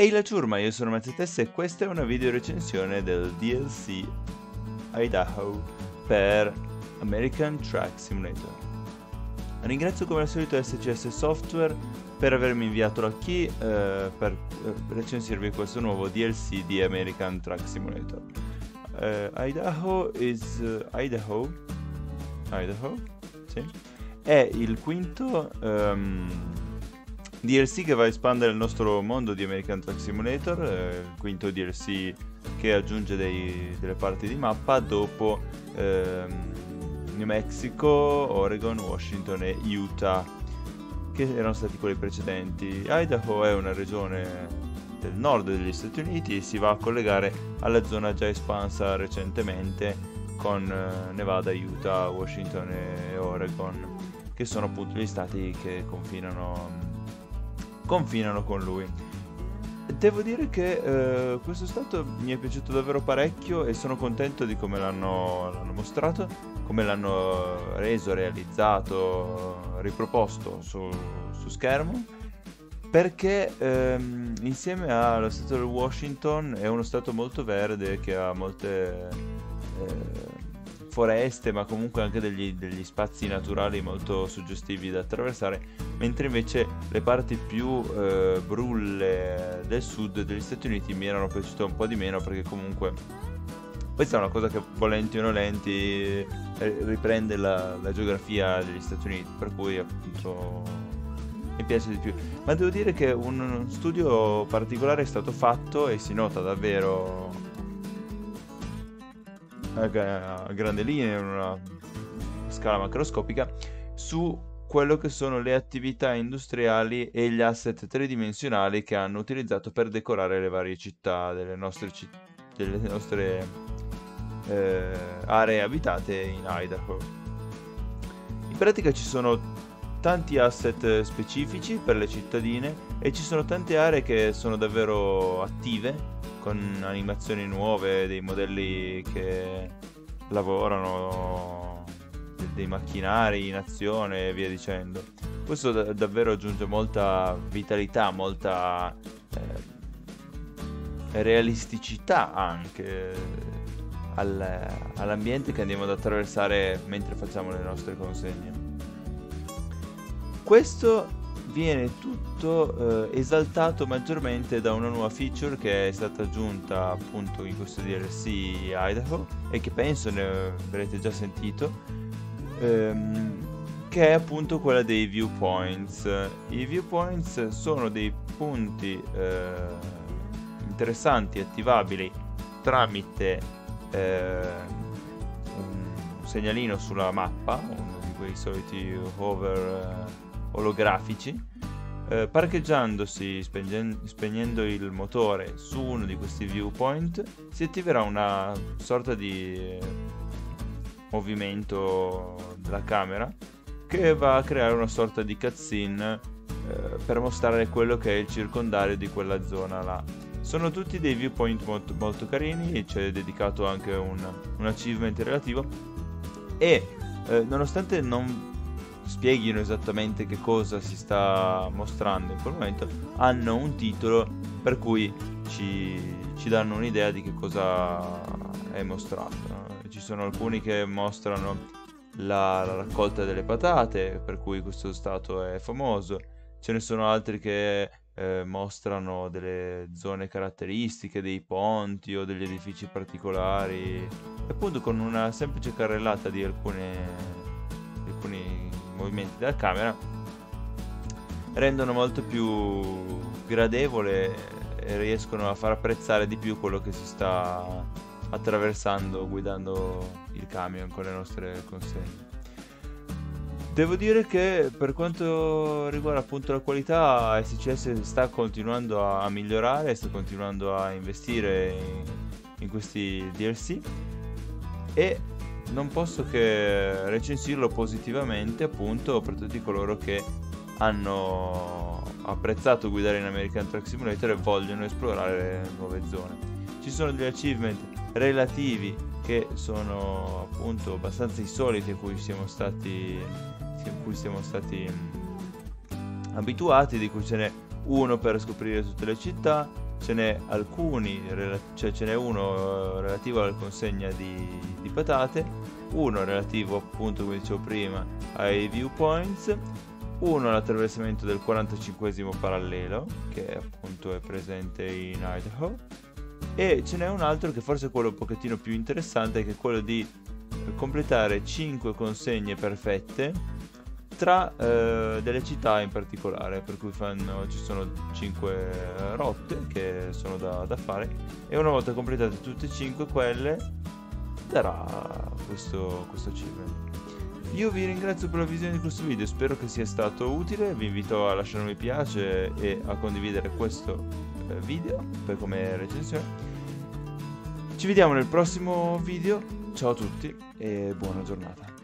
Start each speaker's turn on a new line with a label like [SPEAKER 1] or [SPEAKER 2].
[SPEAKER 1] Ehi la ciurma, io sono Mazzetessa e questa è una video recensione del DLC Idaho per American Track Simulator. Ringrazio come al solito SCS Software per avermi inviato la key eh, per eh, recensirvi questo nuovo DLC di American Track Simulator. Uh, Idaho is uh, Idaho Idaho sì è il quinto um, DLC che va a espandere il nostro mondo di American Truck Simulator, eh, quinto DLC che aggiunge dei, delle parti di mappa dopo ehm, New Mexico, Oregon, Washington e Utah, che erano stati quelli precedenti. Idaho è una regione del nord degli Stati Uniti e si va a collegare alla zona già espansa recentemente con eh, Nevada, Utah, Washington e Oregon, che sono appunto gli stati che confinano confinano con lui. Devo dire che eh, questo stato mi è piaciuto davvero parecchio e sono contento di come l'hanno, l'hanno mostrato, come l'hanno reso, realizzato, riproposto su, su schermo perché ehm, insieme allo stato del Washington è uno stato molto verde che ha molte eh, foreste, ma comunque anche degli, degli, spazi naturali molto suggestivi da attraversare, mentre invece le parti più eh, brulle del sud degli Stati Uniti mi erano piaciute un po' di meno perché comunque questa è una cosa che volenti o nolenti eh, riprende la, la geografia degli Stati Uniti, per cui appunto mi piace di più. Ma devo dire che un studio particolare è stato fatto e si nota davvero a grande linea, in una scala macroscopica, su quello che sono le attività industriali e gli asset tridimensionali che hanno utilizzato per decorare le varie città delle nostre, citt- delle nostre eh, aree abitate in Idaho. In pratica ci sono tanti asset specifici per le cittadine e ci sono tante aree che sono davvero attive con animazioni nuove, dei modelli che lavorano, dei macchinari in azione e via dicendo. Questo da- davvero aggiunge molta vitalità, molta eh, realisticità anche al, all'ambiente che andiamo ad attraversare mentre facciamo le nostre consegne. Questo viene tutto eh, esaltato maggiormente da una nuova feature che è stata aggiunta appunto in questo DLC Idaho e che penso ne avrete già sentito ehm, che è appunto quella dei viewpoints. I viewpoints sono dei punti eh, interessanti attivabili tramite eh, un segnalino sulla mappa uno di quei soliti hover eh, olografici, eh, parcheggiandosi, spegnendo il motore su uno di questi viewpoint, si attiverà una sorta di eh, movimento della camera che va a creare una sorta di cutscene eh, per mostrare quello che è il circondario di quella zona là. Sono tutti dei viewpoint molto, molto carini, c'è dedicato anche un, un achievement relativo e eh, nonostante non spieghino esattamente che cosa si sta mostrando in quel momento, hanno un titolo per cui ci, ci danno un'idea di che cosa è mostrato. Ci sono alcuni che mostrano la, la raccolta delle patate, per cui questo stato è famoso, ce ne sono altri che eh, mostrano delle zone caratteristiche, dei ponti o degli edifici particolari, appunto con una semplice carrellata di alcune, movimenti della camera rendono molto più gradevole e riescono a far apprezzare di più quello che si sta attraversando guidando il camion con le nostre consegne. Devo dire che per quanto riguarda appunto la qualità, SCS sta continuando a migliorare, sta continuando a investire in, questi DLC e non posso che recensirlo positivamente appunto per tutti coloro che hanno apprezzato guidare in American Truck Simulator e vogliono esplorare nuove zone. Ci sono degli achievement relativi che sono appunto abbastanza insoliti a cui siamo stati, cui siamo stati abituati, di cui ce n'è uno per scoprire tutte le città, ce n'è alcuni, cioè ce n'è uno eh, relativo alla consegna di, di patate, uno relativo appunto come dicevo prima ai viewpoints, uno all'attraversamento del 45 parallelo che appunto è presente in Idaho e ce n'è un altro che forse è quello un pochettino più interessante che è quello di completare 5 consegne perfette tra eh, delle città in particolare, per cui fanno, ci sono 5 rotte che sono da, da, fare e una volta completate tutte e 5 quelle darà questo, questo achievement. Io vi ringrazio per la visione di questo video, spero che sia stato utile, vi invito a lasciare un mi piace e a condividere questo eh, video per come recensione. Ci vediamo nel prossimo video, ciao a tutti e buona giornata.